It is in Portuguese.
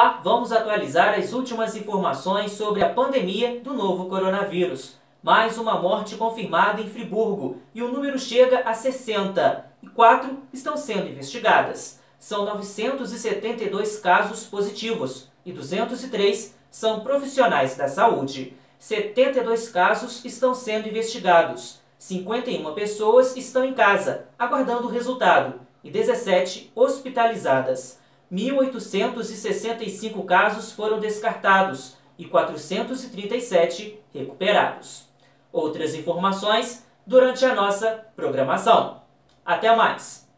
Olá, vamos atualizar as últimas informações sobre a pandemia do novo coronavírus. Mais uma morte confirmada em Friburgo e o número chega a 60 e quatro estão sendo investigadas. São 972 casos positivos e 203 são profissionais da saúde. 72 casos estão sendo investigados. 51 pessoas estão em casa, aguardando o resultado, e 17 hospitalizadas. 1.865 casos foram descartados e 437 recuperados. Outras informações durante a nossa programação. Até mais!